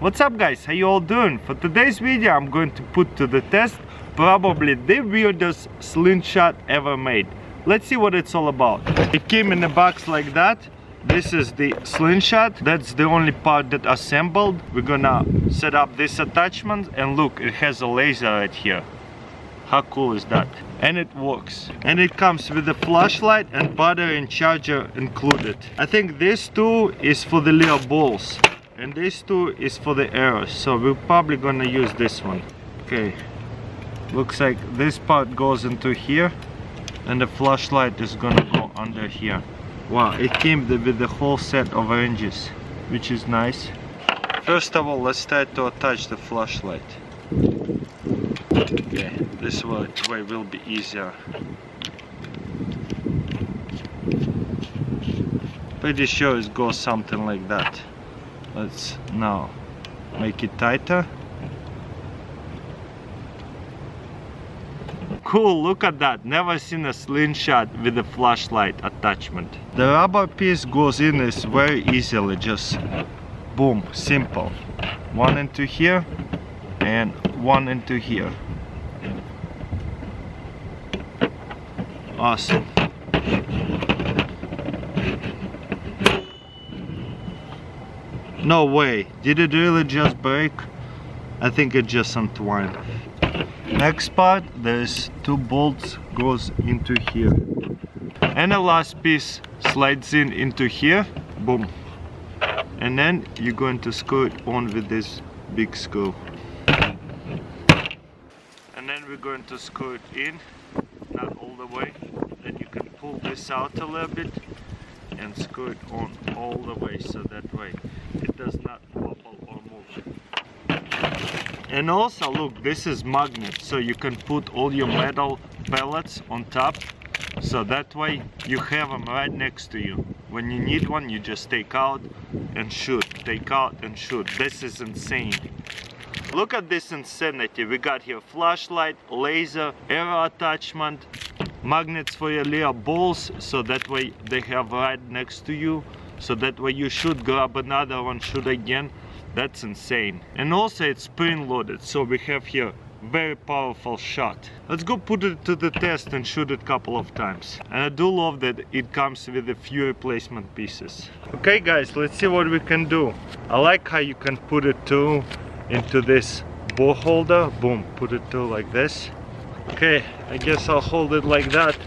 What's up guys, how you all doing? For today's video I'm going to put to the test probably the weirdest slingshot ever made. Let's see what it's all about. It came in a box like that. This is the slingshot. That's the only part that assembled. We're gonna set up this attachment and look, it has a laser right here. How cool is that? And it works. And it comes with a flashlight and battery and charger included. I think this too is for the little balls. And this two is for the arrows. So we're probably gonna use this one. Okay. Looks like this part goes into here. And the flashlight is gonna go under here. Wow, it came with the whole set of ranges. Which is nice. First of all, let's try to attach the flashlight. Okay, this way will be easier. Pretty sure it goes something like that. Let's now make it tighter. Cool, look at that. Never seen a slingshot with a flashlight attachment. The rubber piece goes in is very easily, just boom, simple. One into here and one into here. Awesome. No way. Did it really just break? I think it just entwined. Next part, there's two bolts goes into here. And the last piece slides in into here. Boom. And then you're going to screw it on with this big screw. And then we're going to screw it in, not all the way. Then you can pull this out a little bit and screw it on all the way so that way it does not wobble or move. And also look, this is magnet, so you can put all your metal pellets on top. So that way you have them right next to you. When you need one, you just take out and shoot, take out and shoot. This is insane. Look at this insanity. We got here flashlight, laser, arrow attachment, magnets for your little balls so that way they have right next to you so that way you should grab another one shoot again. That's insane. And also it's spring loaded so we have here very powerful shot. Let's go put it to the test and shoot it a couple of times. And I do love that it comes with a few replacement pieces. Okay guys let's see what we can do. I like how you can put it too into this bow holder. Boom put it to like this. Okay, I guess I'll hold it like that.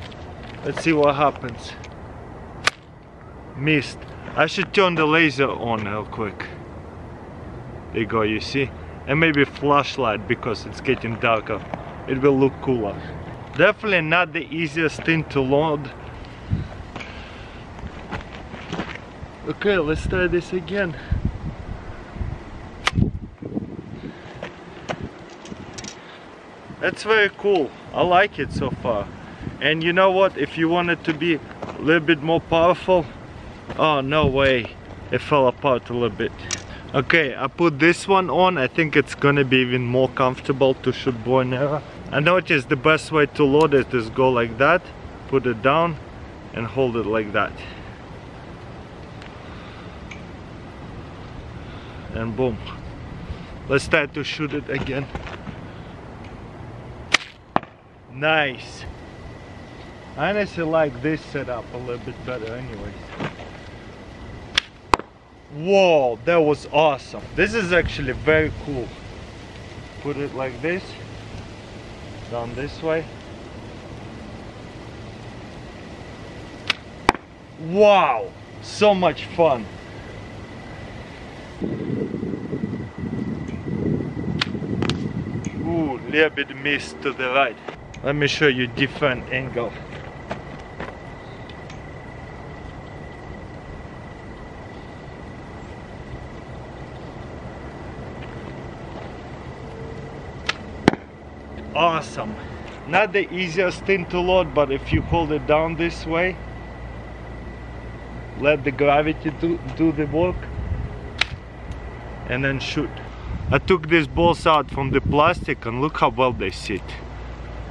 Let's see what happens. Missed. I should turn the laser on real quick. There you go, you see? And maybe flashlight because it's getting darker. It will look cooler. Definitely not the easiest thing to load. Okay, let's try this again. That's very cool. I like it so far. And you know what? If you want it to be a little bit more powerful, oh no way, it fell apart a little bit. Okay, I put this one on. I think it's gonna be even more comfortable to shoot bow and arrow. I noticed the best way to load it is go like that, put it down, and hold it like that. And boom. Let's try to shoot it again. Nice. I honestly like this setup a little bit better anyways. Whoa, that was awesome. This is actually very cool. Put it like this. Down this way. Wow, so much fun. Ooh, little bit missed to the right. Let me show you different angle. Awesome. Not the easiest thing to load, but if you hold it down this way, let the gravity do, do the work, and then shoot. I took these balls out from the plastic and look how well they sit.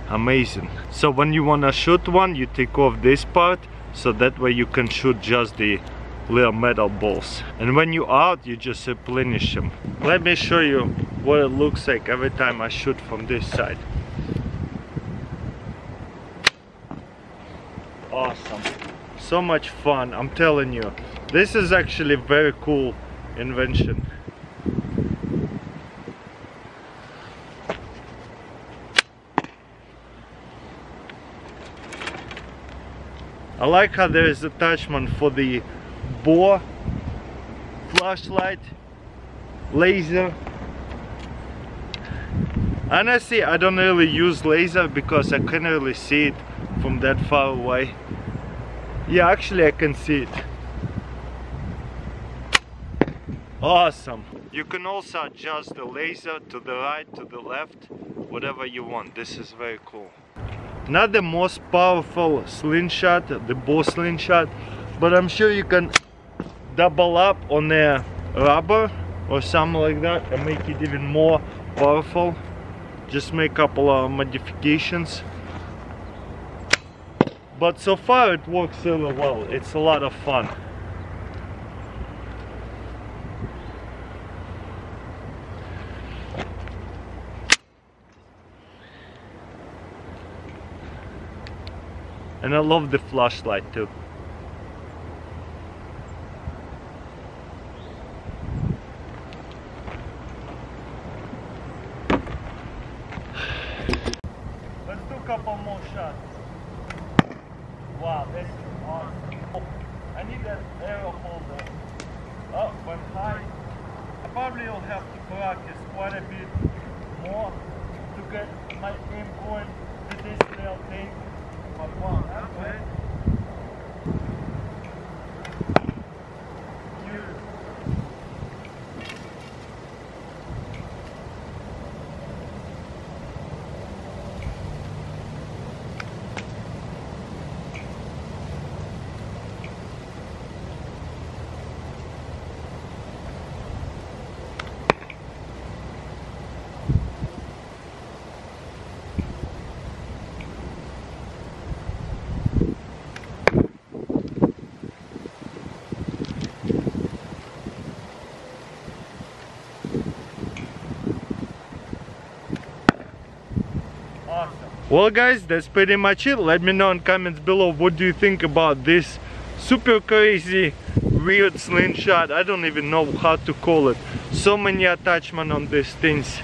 Amazing. So when you want to shoot one you take off this part so that way you can shoot just the little metal balls. And when you out you just replenish them. Let me show you what it looks like every time I shoot from this side. Awesome. So much fun I'm telling you. This is actually very cool invention. I like how there is attachment for the bore, flashlight, laser. Honestly, I don't really use laser because I can't really see it from that far away. Yeah, actually I can see it. Awesome. You can also adjust the laser to the right, to the left, whatever you want. This is very cool. Not the most powerful slingshot, the bow slingshot, but I'm sure you can double up on the rubber or something like that and make it even more powerful. Just make a couple of modifications. But so far it works really well. It's a lot of fun. And I love the flashlight too. Let's do a couple more shots. Wow, this is awesome. I need that arrow holder. Oh, but high. I probably will have to practice quite a bit more to get my aim going with this little thing. But wow, that's great. Awesome. Well guys, that's pretty much it. Let me know in comments below what do you think about this super crazy weird slingshot. I don't even know how to call it. So many attachment on these things.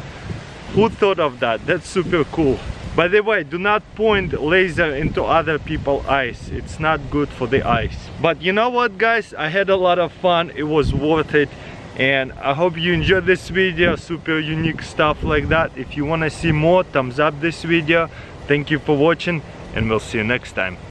Who thought of that? That's super cool. By the way, do not point laser into other people's eyes. It's not good for the eyes. But you know what guys? I had a lot of fun. It was worth it and I hope you enjoyed this video super unique stuff like that if you want to see more thumbs up this video thank you for watching and we'll see you next time